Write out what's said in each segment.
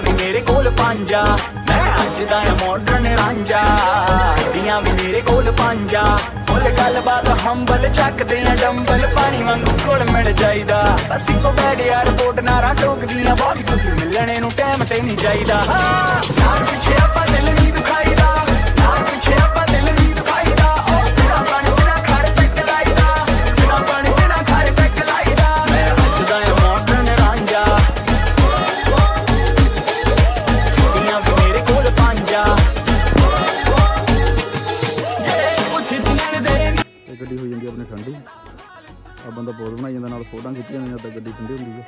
ਦੀਆਂ ਵੀ ਮੇਰੇ ਕੋਲ ਪੰਜਾ। ਮੈਂ ਅੱਜ ਦਾ ਆ ਮਾਡਰਨ ਰਾਂਝਾ। ਦੀਆਂ ਵੀ ਮੇਰੇ ਕੋਲ ਪੰਜਾ। ਫੁੱਲ ਗੱਲਬਾਤ ਹੰਬਲ ਚੱਕਦੇ ਆ ਡੰਬਲ ਪਾਣੀ ਵਾਂਗੂ ਕੋਲ ਮਿਲ ਜਾਈਦਾ। ਅਸੀਂ ਕੋ ਬੈਡ ਯਾਰ ਬੋਟ ਨਾਰਾ ਟੋਕਦੀਆਂ। ਬਹੁਤ ਕੁਝ ਮਿਲਣੇ ਨੂੰ ਟਾਈਮ ਤੇ ਨਹੀਂ ਜਾਈਦਾ। ਹਾਂ! ਫੋਟੋਆਂ ਖਿੱਚੀਆਂ ਨੇ ਤਾਂ ਗੱਡੀ ਠੰਡੀ ਹੁੰਦੀ ਹੈ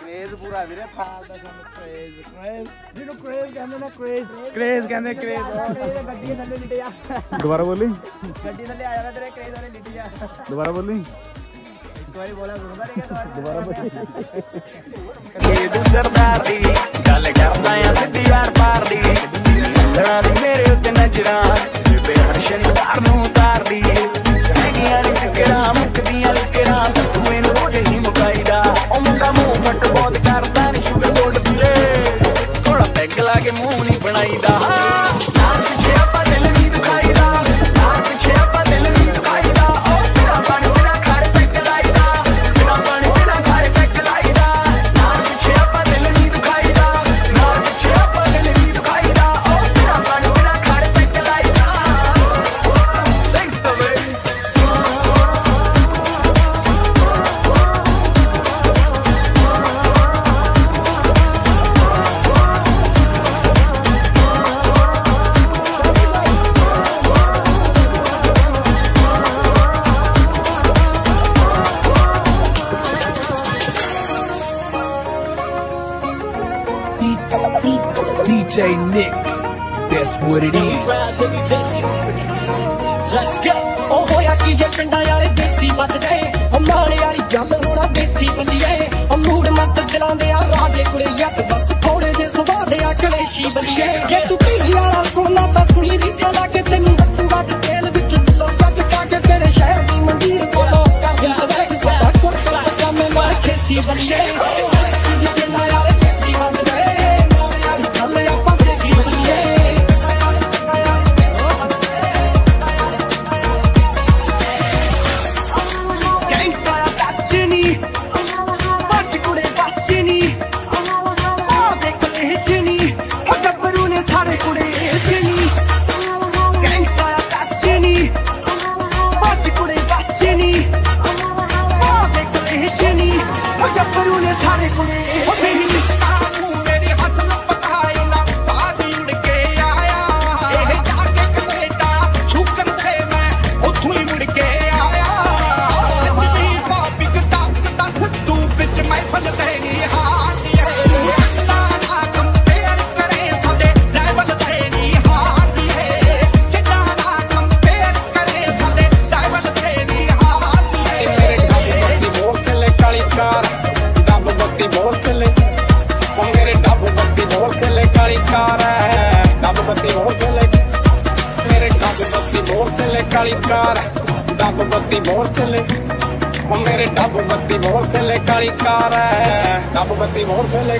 ਕ੍ਰੇਜ਼ ਪੂਰਾ ਵੀਰੇ ਫਾਲ ਦਾ ਸਾਨੂੰ ਕ੍ਰੇਜ਼ ਕ੍ਰੇਜ਼ ਜਿਹਨੂੰ ਕ੍ਰੇਜ਼ ਕਹਿੰਦੇ ਨੇ ਕ੍ਰੇਜ਼ ਕ੍ਰੇਜ਼ ਕਹਿੰਦੇ ਕ੍ਰੇਜ਼ ਦੁਬਾਰਾ ਬੋਲੀ। ਗੱਡੀ ਥੱਲੇ ਆ ਦੁਬਾਰਾ ਬੋਲੀ। ਵਾਰੀ ਬੋਲਾ ਦੁਬਾਰਾ ਬੋਲੀ। ਸਰਦਾਰ ਦੀ ਗੱਲ ਕਰਦਾ ਆ ਸਿੱਧੀ ਯਾਰ ਪਾਰ ਦੀ। ਮੇਰੇ ਉੱਤੇ ਨਜ਼ਰਾਂ ਸ਼ਨੀਵਾਰ ਨੂੰ ਉਤਾਰਦੀ। Shay Nick. That's what it is. Let's go. ਉਹ ਹੋਇਆ ਕੀ ਜੇ ਪਿੰਡਾਂ ਵਾਲੇ ਦੇਸੀ ਬਚ ਗਏ ਉਹ ਮਾਣੇ ਵਾਲੀ ਗੱਲ ਹੋਣਾ ਦੇਸੀ ਬੰਦੀ ਏ ਉਹ ਮੂੜ ਮੱਤ ਦਿਲਾਂ ਦੇ ਆ ਰਾਜੇ ਕੁੜੇ ਯੱਕ ਬੱਤੀ ਬਹੁਤ ਚੱਲੇ। ਉਹ ਮੇਰੇ ਡੱਬ ਬੱਤੀ ਬਹੁਤ ਥੱਲੇ ਕਾਲੀ ਕਾਰ ਹੈ ਡੱਬ ਬੱਤੀ ਬਹੁਤ ਥੱਲੇ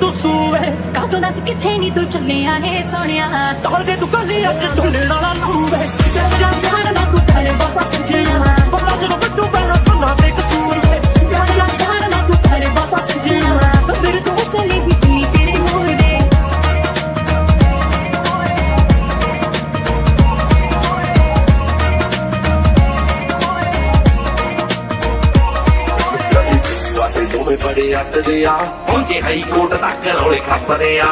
ਤੂੰ ਸੂਵੇ। ਕਾਤੋਂ ਦੱਸ ਕਿੱਥੇ ਨਹੀਂ ਤੂੰ ਚੱਲਿਆ ਏ ਸੋਹਣਿਆ? ਤੋੜ ਦੇ ਤੂੰ ਕੱਲੀ ਅੱਜ ਢੋਲਣ ਵਾਲਾ ਨੂੰ ਵੇ ਤੇਰਾ ਪਿਆਰ ਤੂੰ ਤੇਰੇ ਬਾਪਾ ਸੱਜਣਾ। ਬੜੇ ਅੱਤ ਦੇ ਆ। ਪਹੁੰਚੇ ਹਾਈ ਕੋਰਟ ਤੱਕ ਰੌਲੇ ਖੱਪਦੇ ਆ।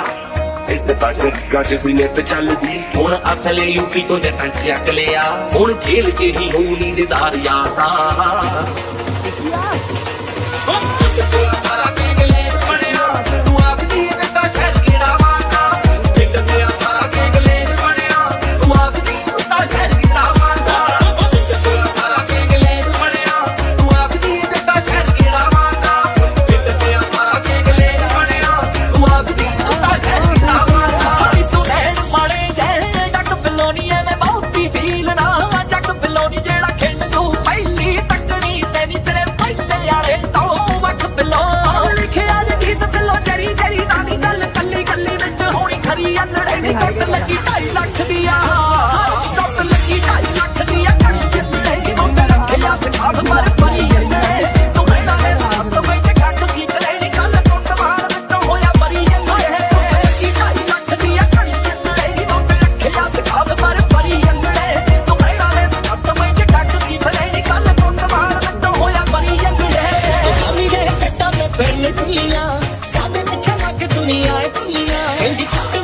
ਇੱਥੇ ਤੱਕ ਗੱਜ ਸੀਨੇਟ ਚੱਲਦੀ। ਹੁਣ ਅਸਲ ਯੂਪੀ ਤੋਂ ਜੱਟਾਂ ਚੱਕ ਲਿਆ। ਹੁਣ ਜੇਲ੍ਹ 'ਚ ਹੀ ਹੋਊ ਨੀਂਦਦਾਰ ਯਾਰਾਂ ਲੱਗੀ 2.5 ਲੱਖ ਦੀ ਆ ਟੁੱਟ ਲੱਗੀ 2.5 ਲੱਖ ਦੀ ਆ ਕਣੀ ਚੱਲੇ ਦੀ ਮੁੰਡ ਰੱਖਿਆ ਸਖਾਬ ਮਰ ਪਰੀ ਜੰਨੇ ਤੂੰ ਰਹਿਣਾ ਹੈ ਹੱਥ ਵਿੱਚ ਕੱਟ ਕੀ ਕਰੇ ਨੀ ਗੱਲ ਟੁੱਟ ਮਾਰ ਵਿੱਚੋਂ ਹੋਇਆ ਮਰੀ ਜੰਨੇ ਲੱਗੀ 2.5 ਲੱਖ ਦੀ ਆ ਕਣੀ ਚੱਲੇ ਦੀ ਮੁੰਡ ਰੱਖਿਆ ਸਖਾਬ ਮਰ ਪਰੀ ਜੰਨੇ ਤੂੰ ਰਹਿਣਾ ਹੈ ਹੱਥ ਵਿੱਚ ਕੱਖ ਕੀ ਕਰੇ ਨੀ ਗੱਲ ਟੁੱਟ ਮਾਰ ਵਿੱਚੋਂ ਹੋਇਆ ਮਰੀ ਜੰਨੇ ਅਮੀ ਦੇ ਕੱਟਾਂ ਤੇ ਫਿਰਨ ਟੁੱਲੀਆਂ ਸਾਡੇ ਪਿੱਛੇ ਲੱਗ ਦੁਨੀਆ ਏ ਟੁੱਲੀਆਂ ਇੰਦੀ ਕੱਟ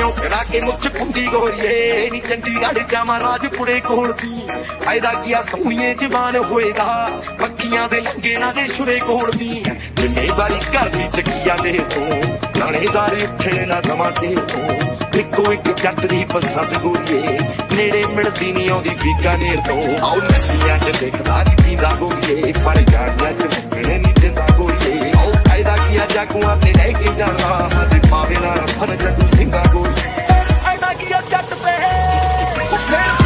ਆਓ ਕੰਨਿਓ ਕੇ ਮੁੱਛ ਕੁੰਦੀ ਗੋਰੀਏ, ਨੀ ਚੰਡੀਗੜ੍ਹ ਜਾਵਾਂ ਰਾਜਪੁਰੇ ਕੋਲ ਦੀ ਫਾਇਦਾ ਕੀਆ ਸੋਹਣੀਏ ਜਵਾਨ ਹੋਏਗਾ। ਪੱਕੀਆਂ ਦੇ ਲੰਗੇ ਨਾ ਦੇ ਛੁਰੇ ਕੋਲ ਦੀ ਜਿੰਨੇ ਘਰ ਦੀ ਚੱਕੀਆਂ ਦੇ ਤੋਂ ਲਾਣੇਦਾਰ ਉੱਠਣੇ ਨਾ ਦਵਾਂ ਤੇ ਤੋਂ ਇੱਕੋ ਇੱਕ ਜੱਟ ਦੀ ਪਸੰਦ ਗੋਰੀਏ, ਨੇੜੇ ਮਿਲਦੀ ਨਹੀਂ ਆਉਂਦੀ ਬੀਕਾਨੇਰ ਤੋਂ। ਆਓ ਨਦੀਆਂ ਚ ਦੇਖਦਾ ਨਹੀਂ ਪੀਂਦਾ ਗੋਰੀਏ, ਪਰ ਜਾਣਿਆ ਚ ਲੱਗਣੇ ਨਹੀਂ ਦਿੰਦਾ ਗੋਰੀਏ। ਆਓ ਜਾਗੂਆਂ ਤੇ ਰਹਿ ਕੇ ਜਾਣਾ। ਹਜੇ ਪਾਵੇ ਨਾਲ ਫਨ ਜੱਟੂ ਸਿੰਘਾ ਗੋਰੀਏ ਫਾਇਦਾ ਕੀਆ ਜੱਟ ਤੇ? ਫੇਰ